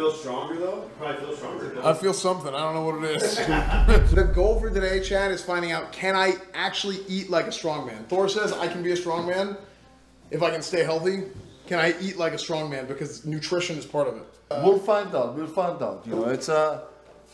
feel stronger though? You probably feel stronger. I feel something. I don't know what it is. the goal for today, Chad, is finding out can I actually eat like a strongman? Thor says I can be a strongman if I can stay healthy. Can I eat like a strongman? Because nutrition is part of it. we'll find out. We'll find out. You know, it's a,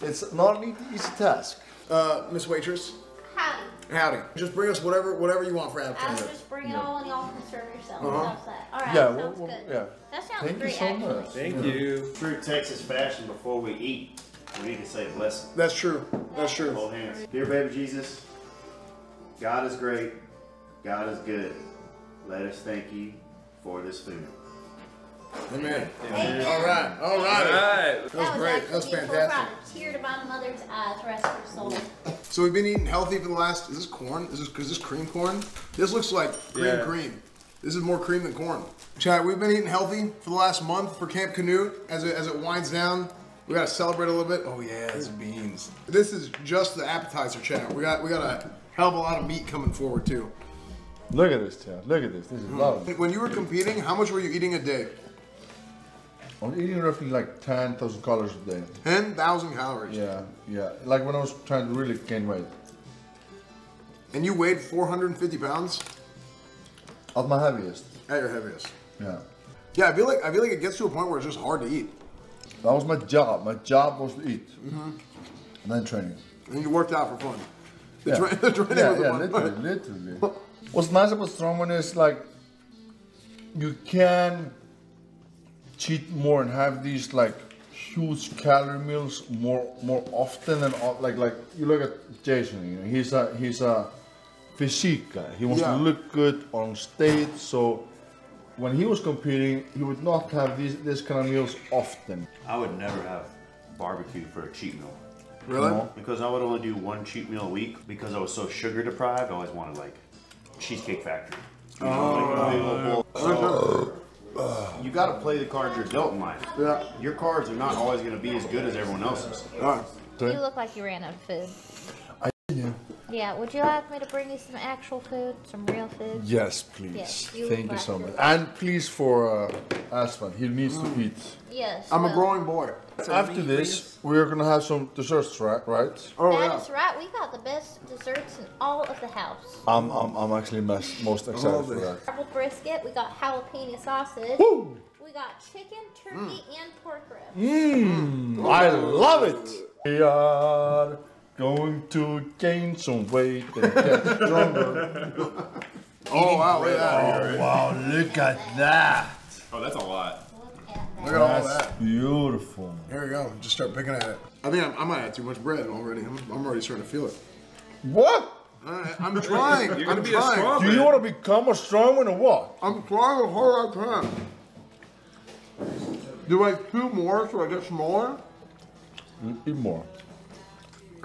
it's not an easy task. Uh, Miss Waitress, Howdy. howdy. Just bring us whatever whatever you want for I'll appetizer. just bring it all and y'all can serve yourselves. Uh-huh. How's that? All right, Yeah, sounds well, well, good. yeah. That sounds Thank you so actually. much. Thank you. True Texas fashion, before we eat, we need to say a blessing. That's true. That's true. Hold hands. Dear baby Jesus, God is great. God is good. Let us thank you for this food. Amen. Amen. All right. All right. Alright. That was great. That was fantastic. Brought tear to my mother's eyes, rest her soul. So we've been eating healthy for the last. Is this corn? Is this is this cream corn? This looks like cream Yeah. cream. This is more cream than corn. Chad, we've been eating healthy for the last month for Camp Canute. As it, as it winds down, we gotta celebrate a little bit. Oh yeah, it's beans. This is just the appetizer, Chad. We got we got a hell of a lot of meat coming forward too. Look at this, Chad. Look at this. This is hmm. lovely. When you were competing, how much were you eating a day? I'm eating roughly like 10,000 calories a day. Ten thousand calories. Yeah, yeah. Like when I was trying to really gain weight. And you weighed 450 pounds At my heaviest. at your heaviest. Yeah. Yeah, I feel like I feel like it gets to a point where it's just hard to eat. That was my job. My job was to eat. Mm -hmm. And then training. And you worked out for fun. The, Yeah. tra- the training Yeah, was the yeah, fun literally, part. literally. What's nice about strongman is like you can cheat more and have these like huge calorie meals more more often and o- like like you look at Jason, you know, he's a he's a physique guy. He wants Yeah. to look good on stage, so when he was competing, he would not have these this kind of meals often. I would never have barbecue for a cheat meal. Really? No. Because I would only do one cheat meal a week because I was so sugar deprived. I always wanted like Cheesecake Factory. You know, like a big old. So, got to play the cards you're dealt in life. Yeah. Your cards are not always going to be as good as everyone else's. All right. You look like you ran out of food. Yeah. Yeah, would you like me to bring you some actual food? Some real food? Yes, please. Yes, you Thank you would so much. to. And please for uh, Esfand, he needs to eat. Yes. I'm a growing boy. After this, we're gonna have some desserts, right? Right? Oh That yeah. is right. We got the best desserts in all of the house. I'm, I'm, I'm actually most, most excited for it. that. Marbled brisket. We got jalapeno sausage. Woo! We got chicken, turkey, and pork ribs. Mmm, I love it. We are going to gain some weight and get stronger. Oh wow, look at that. oh wow, look at that. Oh, that's a lot. Look at that. All That's that. beautiful. Here we go. Just start picking at it. I think I'm, I might have too much bread already. I'm, I'm already starting to feel it. What? All right, I'm trying. You're gonna I'm be a trying. strong Do you want to become a strongman or what? I'm trying as hard as I can. Do I chew more so I get smaller? Mm, eat more.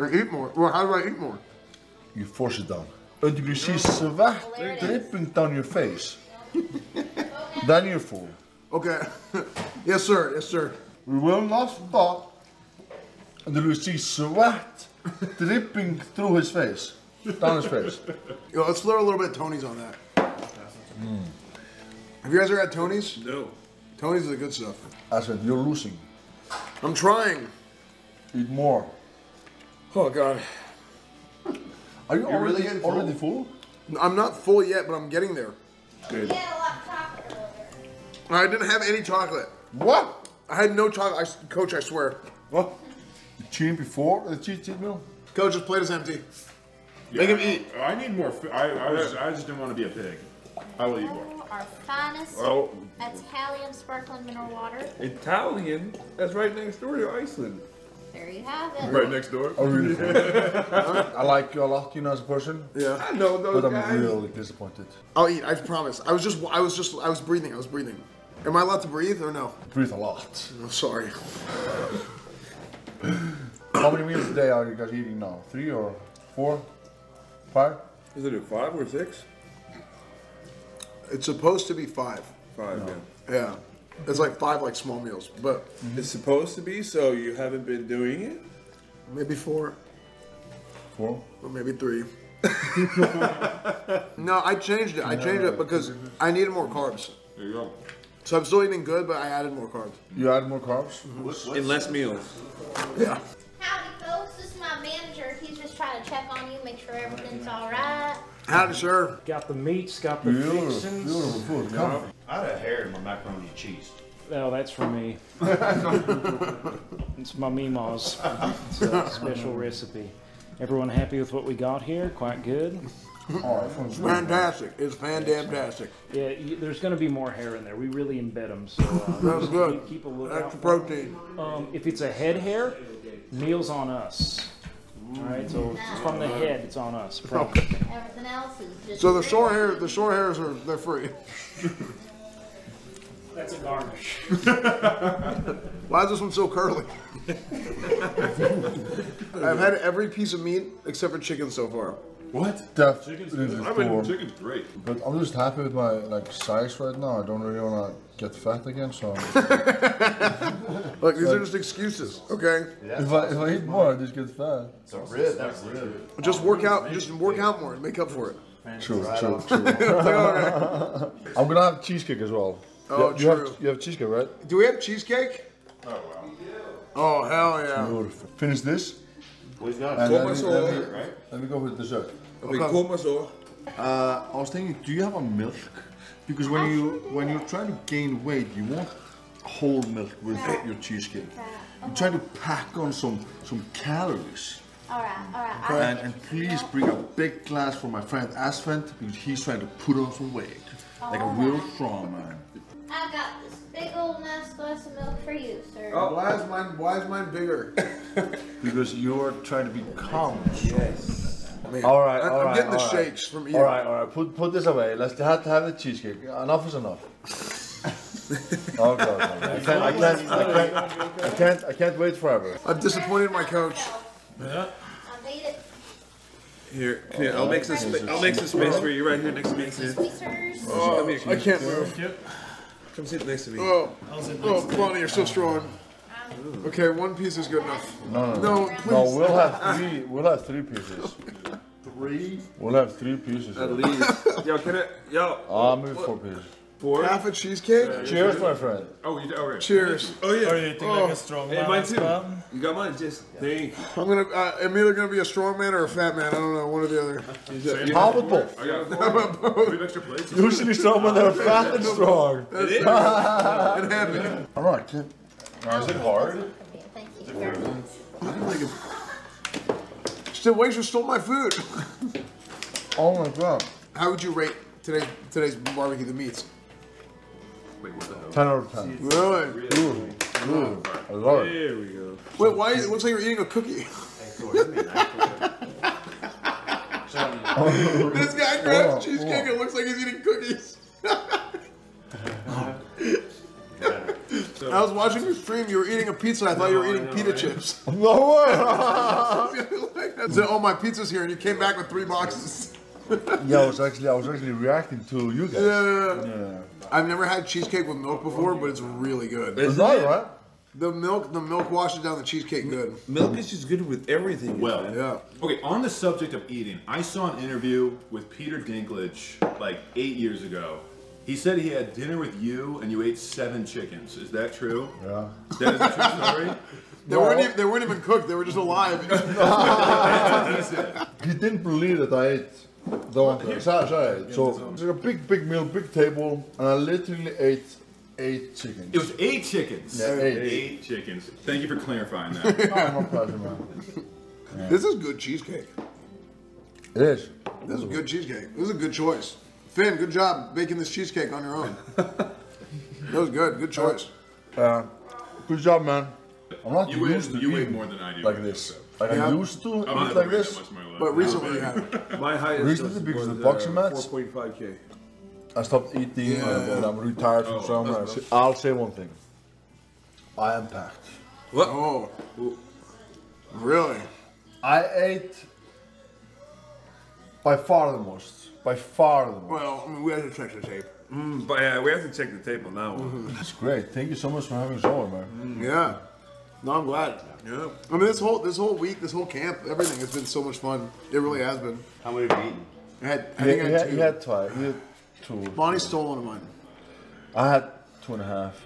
Or eat more? Well, how do I eat more? You force it down. Until you see sweat There it is. dripping down your face. then you're full. Okay. yes, sir. Yes, sir. We will not stop until we see sweat dripping through his face. Down his face. Yo, let's throw a little bit of Tony's on that. Hmm. Have you guys ever had Tony's? No. Tony's is the good stuff. I said, you're losing. I'm trying. Eat more. Oh God. Are you You're already, really getting full? already full? I'm not full yet, but I'm getting there. We had a lot of chocolate. I didn't have any chocolate. What? I had no chocolate. I, Coach, I swear. What? The cheating before the cheat cheat meal? Coach, his plate is empty. Yeah, Make him eat. I need more. Food. I, I, was, I just didn't want to be a pig. I will eat more. Oh, Our finest Oh, Italian sparkling mineral water. Italian? That's right next door to Iceland. There you have it. right next door. Oh, really? I like you a lot, you know, as a person. Yeah. I know those But I'm really disappointed. I'll eat. I promise. I was just. I was just. I was breathing. I was breathing. Am I allowed to breathe or no? Breathe a lot. Oh, sorry. How many meals a day are you guys eating now? Three or four? Five? Is it a five or six? It's supposed to be five. Five, yeah. Yeah. It's like five like small meals, but It's supposed to be, so you haven't been doing it? maybe four Four? or maybe three. no, I changed it. I changed it because I needed more carbs. There you go. So I'm still eating good, but I added more carbs. You add more carbs? Mm-hmm. In less meals. Yeah. Howdy, folks. This is my manager. He's just trying to check on you, make sure everything's all right. Howdy, sir. Got the meats, got the Beautiful, fixins. beautiful food. Come. I had a hair in my macaroni and cheese. Oh, that's for me. it's my Mima's. It's a special recipe. Everyone happy with what we got here? Quite good. Oh, that. Fantastic. It's fan-damn-tastic. Yeah, you, there's going to be more hair in there. We really embed them, so uh, That's good. Keep, keep a lookout. Extra for 'em. protein. Um, if it's a head hair, meals on us. All right, so it's from the head, it's on us. Promise. Everything else is just. So the short hair, the short hairs are they're free. That's a garnish. Why is this one so curly? I've had every piece of meat except for chicken so far. What? That Chicken's is good. I mean, form. chicken's great. But I'm just happy with my like size right now. I don't really wanna get fat again, so Look, these are just excuses, okay? Yeah. if I if I eat more, I just get fat. It's a rib. That's rib. Just work out, just work out more, and make up for it. True, true, true. I'm gonna have cheesecake as well. Oh, you, you true. Have, you have cheesecake, right? Do we have cheesecake? Oh, oh hell yeah! Beautiful. Finish this, We've got and then, Thomas we- then, or- we, go with dessert. We come us all. Uh, I was thinking, do you have a milk? Because when you when you're trying to gain weight, you want whole milk with your cheesecake. You try to pack on some some calories. All right, all right. I'll And, and please bring a big glass for my friend Esfand because he's trying to put on some weight. Like a real strong man. I've got this big old nice glass of milk for you, sir. Oh, why is mine? Why is mine bigger? Because you're trying to become Man, All right, I- I'm all right, getting the all right. shakes from eating. All right, all right. Put put this away. Let's have to have the cheesecake. Enough is enough. oh god, man. I can't, I can't, I can't, I can't, I can't wait forever. I'm disappointed my coach. Yeah. I made it. Here, here, I'll oh, make some space. I'll make some space for you right here next to me. Here. Squeezers. Come oh, here. I can't move. Come sit next to me. Oh, oh, Bonnie, you're so strong. Okay, one piece is good enough. No, no, no. No, No, we'll have three. We'll have three pieces. Three. We'll have three pieces. At least. Yo, can it? Yo. I'll move four pieces. Four. Half a cheesecake. Cheers, my friend. Oh, you okay. Cheers. Oh yeah. Are you eating like a strong Hey, mine too. well? You got mine. Just thank. you. I'm gonna. Uh, I'm either gonna be a strong man or a fat man. I don't know, one or the other. How about both? I got four. Three extra plates. Usually strong men are fat and strong. It is. It happened. I don't know. Is it hard? Thank you very much. Still, Wazer stole my food. Oh my god. How would you rate today today's barbecue the meats? Wait, what the hell? Ten out of ten. Really? Beautiful. Beautiful. I love it. There we go. Wait, why? It looks like you're eating a cookie. this guy grabs cheesecake. It looks like he's eating cookies. I was watching your stream. You were eating a pizza. I thought you were eating pita chips. No way. I said, "Oh, my pizza's here," and you came back with three boxes. Yeah, I was actually I was actually reacting to you guys. Yeah. Yeah. I've never had cheesecake with milk before, but it's really good. It's not right. The milk, the milk washes down the cheesecake good. Milk is just good with everything. Well, Yeah. Okay, on the subject of eating, I saw an interview with Peter Dinklage like eight years ago. He said he had dinner with you and you ate seven chickens. Is that true? Yeah. That is a true story? They weren't even, they weren't even cooked. They were just alive. He didn't believe that I ate the one that so, so, I ate. So it's like a big, big meal, big table, and I literally ate eight chickens. It was eight chickens. Yeah, eight. chickens. Thank you for clarifying that. Oh, no pleasure, man. this is good cheesecake. It is. This is good cheesecake. This is a good choice. Finn, good job baking this cheesecake on your own. that was good. Good choice. Uh, good job, man. I'm not You used ate, to you ate eating more than I do. like this. Like Yeah. I used to I'm eat like this. that much in my life. But recently you have. My highest Recently, was- because of the boxing uh, mats- 4.5k. I stopped eating Yeah. and, and I'm retired from Oh, somewhere. that's rough. I'll say one thing. I am packed. What? Oh. Really? I ate by far the most. By far the most. Well, I mean, we have to check the tape. Mm, but yeah, we have to check the tape on that one. It's great. Thank you so much for having us over, man. Yeah. No, I'm glad. Yeah. I mean, this whole this whole week, this whole camp, everything has been so much fun. It really has been. How many have you eaten? I had, I He, think I had had, two. You had twi- he had two. Bonnie stole one of mine. I had two and a half.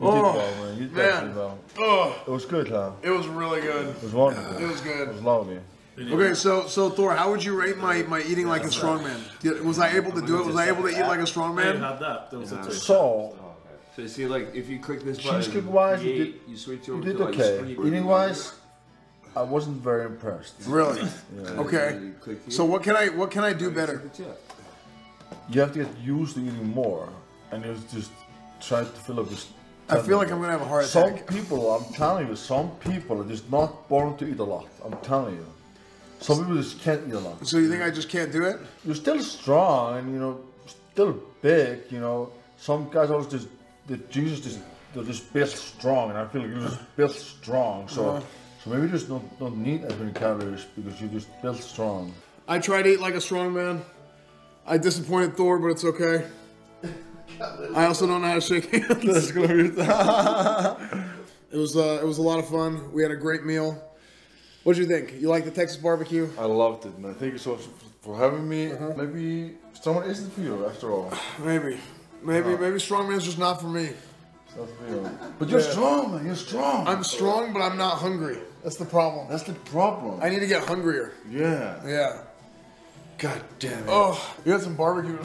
You Oh, did well, man. You did man. well. Oh, It was good, huh? it was really good. It was wonderful. It was good. It was lovely. Okay, so so Thor, how would you rate my my eating like a strongman? Did- Was I able to do it? Was I able to eat like a strongman? had that. That was a So, So you see, like, if you click this button, Cheesecake wise, you you, did- you switch you over did to like okay. stream. Eating wise, I wasn't very impressed. Really? And Okay. then you click here, So what can I what can I do better? click the chat. You have to get used to eating more, and you just try to fill up this. I feel like I'm gonna have a heart Some attack. Some people, I'm telling you, some people are just not born to eat a lot. I'm telling you. Some people just can't eat a lot. So you think I just can't do it? You're still strong and you know, still big. You know, some guys always just the Jesus just they're just built strong, and I feel like you're just built strong. So, Uh-huh. so maybe you just don't don't need as many calories because you're just built strong. I tried to eat like a strong man. I disappointed Thor, but it's okay. I also don't know how to shake hands. That's gonna be. It was uh, it was a lot of fun. We had a great meal. What'd you think? You like the Texas barbecue? I loved it, man. Thank you so much for having me. Uh-huh. Maybe someone isn't for you after all. Maybe, maybe, maybe strongman's just not for me. It's not for you. But you're strong, man. You're strong. I'm strong, but I'm not hungry. That's the problem. That's the problem. I need to get hungrier. yeah. Yeah. God damn it. Oh, you had some barbecue.